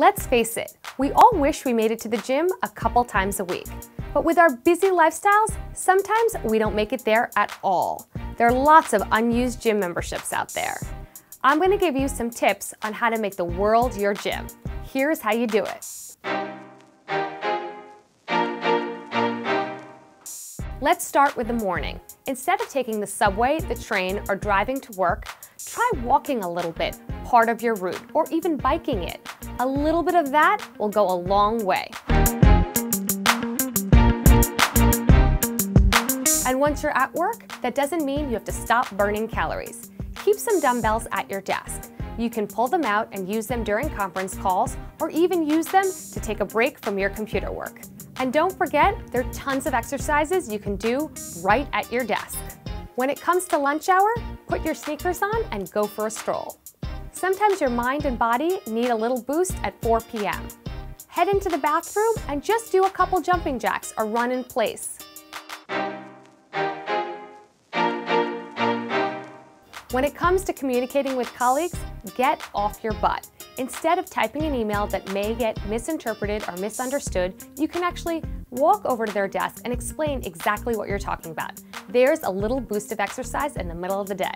Let's face it, we all wish we made it to the gym a couple times a week. But with our busy lifestyles, sometimes we don't make it there at all. There are lots of unused gym memberships out there. I'm going to give you some tips on how to make the world your gym. Here's how you do it. Let's start with the morning. Instead of taking the subway, the train, or driving to work, try walking a little bit, part of your route, or even biking it. A little bit of that will go a long way. And once you're at work, that doesn't mean you have to stop burning calories. Keep some dumbbells at your desk. You can pull them out and use them during conference calls, or even use them to take a break from your computer work. And don't forget, there are tons of exercises you can do right at your desk. When it comes to lunch hour, put your sneakers on and go for a stroll. Sometimes your mind and body need a little boost at 4 p.m. Head into the bathroom and just do a couple jumping jacks or run in place. When it comes to communicating with colleagues, get off your butt. Instead of typing an email that may get misinterpreted or misunderstood, you can actually walk over to their desk and explain exactly what you're talking about. There's a little boost of exercise in the middle of the day.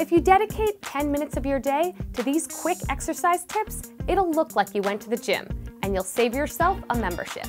If you dedicate 10 minutes of your day to these quick exercise tips, it'll look like you went to the gym and you'll save yourself a membership.